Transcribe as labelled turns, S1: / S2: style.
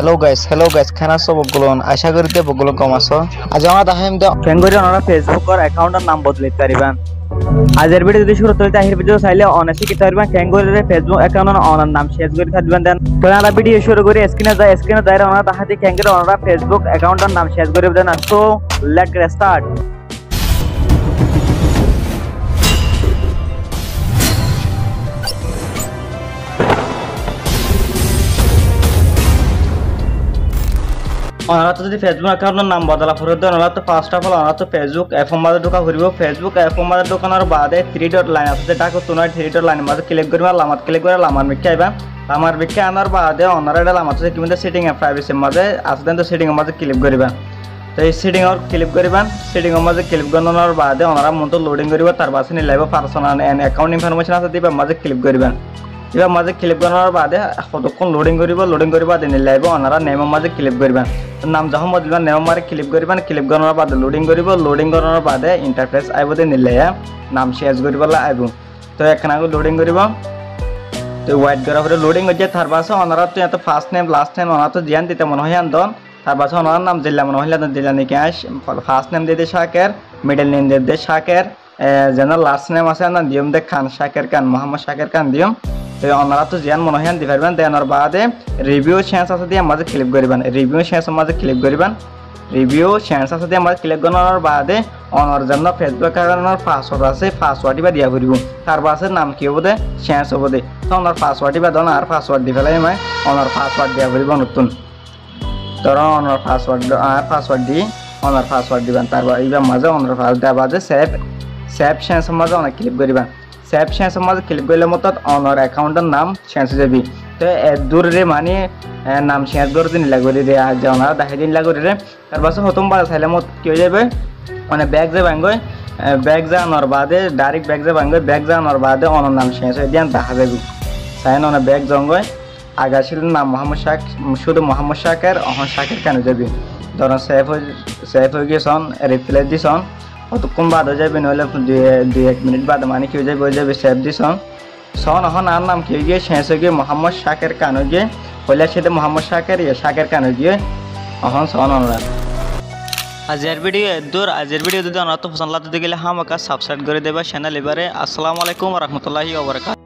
S1: Hello' গাইছ hello' গাইছ খানা আছো বগুলন আশা করি দে বগুলন কম আছো আজ আমরা দেখাইম দে ফেঙ্গরি ওনারা ফেসবুকের অ্যাকাউন্টের নাম বদলাইতে পারিবেন আজের ভিডিও যদি শুরু হইতে আহির ভিডিও চাইলে অনেসি কি পারবেন ফেঙ্গরির ফেসবুক অ্যাকাউন্টের অনার নাম শেয়ার করে থাকবেন দেন তো আমরা ভিডিও শুরু করি স্ক্রিনে যায় স্ক্রিনে যায় ওনারা তাহাতে ফেঙ্গরি ওনারা ফেসবুক অ্যাকাউন্টের নাম শেয়ার করে দেন সো লেট স্টার্ট ওনারা তো যদি ফেসবুক অ্যাকাউন্টের নাম বদলা করে দেন ওনারা তো ফার্স্ট অফ অল ওনারা তো ফেসবুক এফ মাঝে ঢোকা ঘুরব ফেসবুক এফ মাঝে ঢোকানোর বাদে থ্রি ডট লাইন আছে যেটা তোমার থ্রি ডট লাইনের মাঝে ক্লিক করবে লামাত ক্লিক করে লামার মিকে আইবা লামার মিকে আনার বাদে ওনারা এটা লামাত আছে কীভাবে সেটিং এ প্রাইভেসির মাঝে দেন তো সেটিং এর মাঝে ক্লিক করিবা তো এই সেটিং এর ক্লিক করিবা সেটিং এর মাঝে ক্লিক করানোর বাদে ওনারা মতো লোডিং করিব তার পাশে নিলাইব পার্সোনাল এন্ড অ্যাকাউন্ট ইনফরমেশন আছে, দিবা মাঝে ক্লিক করিবা এবার মাঝে ক্লিক করার বাদে কতক্ষণ লোডিং করিব লোডিং করিবা দিন লাইব ওনারা নেমৰ মাঝে ক্লিক কৰিবা। নাম যখন বদলিবা নেমৰ মারে ক্লিক কৰিবা ক্লিক করার বাদে লোডিং করিব লোডিং করার বাদে ইন্টারফেস আইব দে নিলাইয়া নাম চেঞ্জ করিবলে আইব তো এখানে আগে লোডিং করিব তো ওয়াইট করার পরে লোডিং হচ্ছে তার পাশে ওনারা তো এত ফার্স্ট নেম লাস্ট নেম ওনারা তো জিয়ান দিতে মনে হয় আন্দন তার পাশে ওনার নাম দিল্লা মনে হইলে দিল্লা নাকি ফার্স্ট নেম দিয়ে শাকের মিডল নেম দিয়ে শাকের যেন লাস্ট নেম আছে, না দিয়ম দে খান শাকের খান মোহাম্মদ শাকের খান দিয়ম। তো ওনারা তো জিয়ান মনে হয় পারবেন দেওয়ার বাদে রিভিউ চেঞ্জ আছে দিয়ে মাঝে ক্লিক করিবেন। রিভিউ চেঞ্জ মাঝে ক্লিক করিবেন। রিভিউ চেঞ্জ আছে দিয়ে মাঝে ক্লিক করার বাদে অনার জন্য ফেসবুক অ্যাকাউন্টের পাসওয়ার্ড আছে পাসওয়ার্ডটি বা দিয়া করিব তার পাশে নাম কি হব দে? চেঞ্জ হব দে। তো ওনার পাসওয়ার্ডটি বা দন, আর পাসওয়ার্ড দি ফেলাই মই ওনার পাসওয়ার্ড দিয়া করিব নতুন। ধরো ওনার পাসওয়ার্ড আর পাসওয়ার্ড দি ওনার পাসওয়ার্ড দিবেন। তারপর এইবার মাঝে ওনার পাসওয়ার্ড দেওয়ার বাদে সেভ সেভ চেঞ্জ মাঝে অনেক ক্লিক করিবেন। চেঞ্জ মাঝে ক্লিক করলে মতো অনার অ্যাকাউন্টের নাম চেঞ্জ হয়ে যাবি। তো দূরে মানে নাম চেঞ্জ করে দিন লাগবে রে আজ ওনারা দেখাই দিন লাগবে রে। তার পাশে প্রথমবার চাইলে মত কি হয়ে যাবে? মানে ব্যাগ যে ভাঙ্গয় ব্যাগ জানোর বাদে ডাইরেক্ট ব্যাগ যে ভাঙ্গয় ব্যাগ জানোর বাদে অনার নাম চেঞ্জ হয়ে দিয়ে দেখা যাবে। সাইন অনেক ব্যাগ জঙ্গয় আগা ছিল নাম মোহাম্মদ শাক, শুধু মোহাম্মদ শাকের, অহন শাকের কেন যাবি? ধরুন সেফ হয়ে সেফ হয়ে গেছন রিপ্লাই দিছন কতক্ষণ বাদ হয়ে যাবে, নইলে দুই এক মিনিট বাদ মানে কি হয়ে যাবে হয়ে যাবে সেফ দিছন সন এখন আর নাম কি গিয়ে? শেষ হয়ে গিয়ে মোহাম্মদ শাকের কান হয়ে গিয়ে, হইলে সেটা মোহাম্মদ শাকের ইয়ে শাকের কান হয়ে গিয়ে এখন সন আমরা আজের ভিডিও দূর, আজের ভিডিও যদি অনাত পছন্দ লাগতে গেলে হামাকা সাবস্ক্রাইব করে দেবা চ্যানেল এবারে। আসসালামু আলাইকুম রহমতুল্লাহি ওবরাকাত